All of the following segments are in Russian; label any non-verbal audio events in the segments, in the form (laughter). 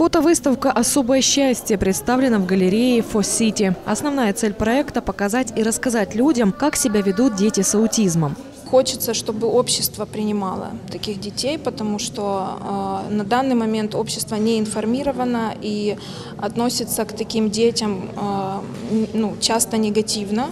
Фотовыставка «Особое счастье» представлена в галерее «Фос-Сити». Основная цель проекта – показать и рассказать людям, как себя ведут дети с аутизмом. Хочется, чтобы общество принимало таких детей, потому что э, на данный момент общество не информировано и относится к таким детям э, ну, часто негативно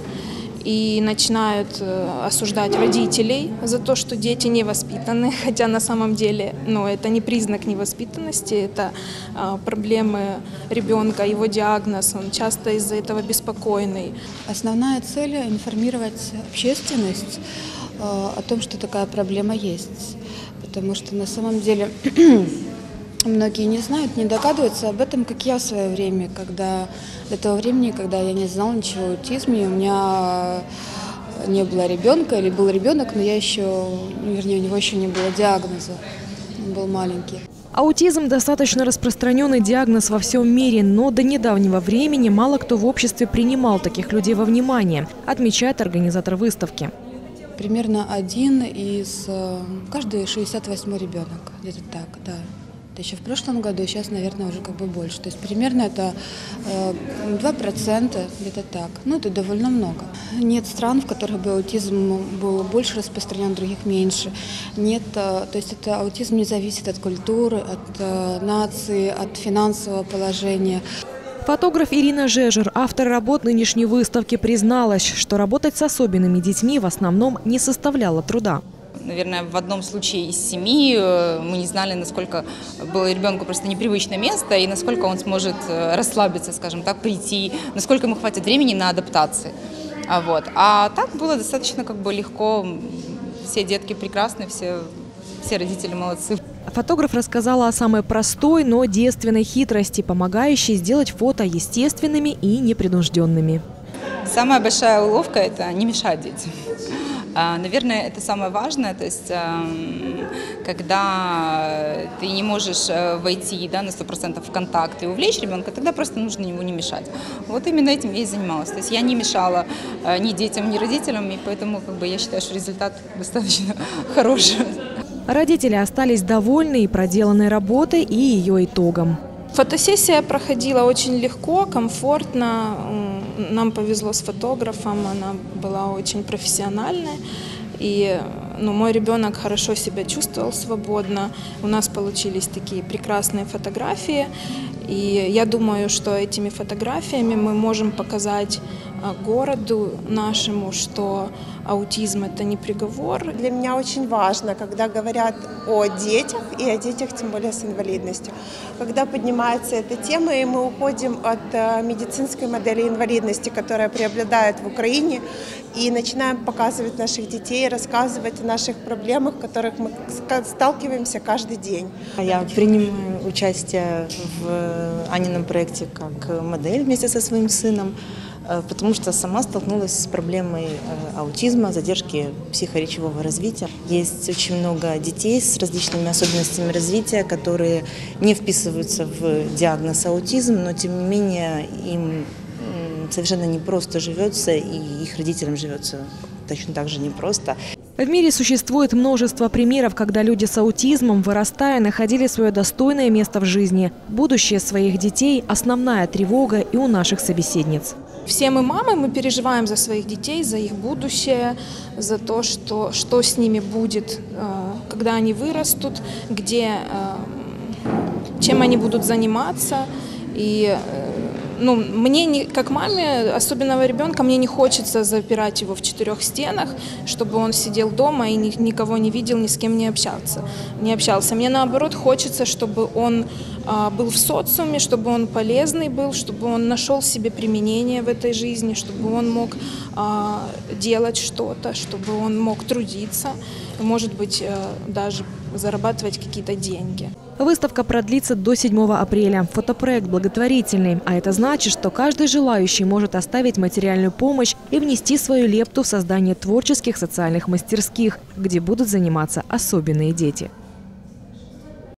и начинают э, осуждать родителей за то, что дети не воспитаны, (laughs) хотя на самом деле ну, это не признак невоспитанности, это э, проблемы ребенка, его диагноз, он часто из-за этого беспокойный. Основная цель – информировать общественность э, о том, что такая проблема есть. Потому что на самом деле (clears throat) многие не знают, не догадываются об этом, как я в свое время, когда до того времени, когда я не знала ничего о аутизме, у меня не было ребенка, или был ребенок, но я еще, ну, вернее, у него еще не было диагноза, он был маленький. Аутизм – достаточно распространенный диагноз во всем мире, но до недавнего времени мало кто в обществе принимал таких людей во внимание, отмечает организатор выставки. Примерно один из э, каждый 68 ребенок, где-то так, да. Это еще в прошлом году, сейчас, наверное, уже как бы больше. То есть примерно это э, 2%, где-то так. Ну, это довольно много. Нет стран, в которых бы аутизм был больше распространен, других меньше. Нет, э, то есть это аутизм не зависит от культуры, от э, нации, от финансового положения. Фотограф Ирина Жежер, автор работ нынешней выставки, призналась, что работать с особенными детьми в основном не составляло труда наверное, в одном случае из семи э, мы не знали, насколько было ребенку просто непривычное место и насколько он сможет э, расслабиться, скажем так, прийти, насколько ему хватит времени на адаптации. А, вот. а так было достаточно как бы легко. Все детки прекрасны, все, все родители молодцы. Фотограф рассказала о самой простой, но действенной хитрости, помогающей сделать фото естественными и непринужденными. Самая большая уловка – это не мешать детям. А, наверное, это самое важное, то есть эм, когда ты не можешь э, войти да, на 100% в контакт и увлечь ребенка, тогда просто нужно ему не мешать. Вот именно этим я и занималась. То есть я не мешала э, ни детям, ни родителям, и поэтому как бы, я считаю, что результат (laughs) достаточно хороший. Родители остались довольны и проделанной работой, и ее итогом. Фотосессия проходила очень легко, комфортно. Нам повезло с фотографом, она была очень профессиональная. И ну, мой ребенок хорошо себя чувствовал свободно. У нас получились такие прекрасные фотографии. И я думаю, что этими фотографиями мы можем показать а, городу нашему, что аутизм это не приговор. Для меня очень важно, когда говорят о детях и о детях, тем более с инвалидностью. Когда поднимается эта тема, и мы уходим от а, медицинской модели инвалидности, которая преобладает в Украине, и начинаем показывать наших детей, рассказывать о наших проблемах, которых мы сталкиваемся каждый день. Я принимаю участие в Анином проекте как модель вместе со своим сыном, э, потому что сама столкнулась с проблемой э, аутизма, задержки психоречевого развития. Есть очень много детей с различными особенностями развития, которые не вписываются в диагноз аутизм, но тем не менее им совершенно непросто живется, и их родителям живется точно так же непросто. В мире существует множество примеров, когда люди с аутизмом, вырастая, находили свое достойное место в жизни. Будущее своих детей – основная тревога и у наших собеседниц. Все мы мамы, мы переживаем за своих детей, за их будущее, за то, что, что с ними будет, э, когда они вырастут, где, э, чем они будут заниматься. И э, ну, мне, не, как маме особенного ребенка, мне не хочется запирать его в четырех стенах, чтобы он сидел дома и ни, никого не видел, ни с кем не общался. Не общался. Мне наоборот хочется, чтобы он а, был в социуме, чтобы он полезный был, чтобы он нашел себе применение в этой жизни, чтобы он мог а, делать что-то, чтобы он мог трудиться, может быть, а, даже зарабатывать какие-то деньги. Выставка продлится до 7 апреля. Фотопроект благотворительный, а это значит, что каждый желающий может оставить материальную помощь и внести свою лепту в создание творческих социальных мастерских, где будут заниматься особенные дети.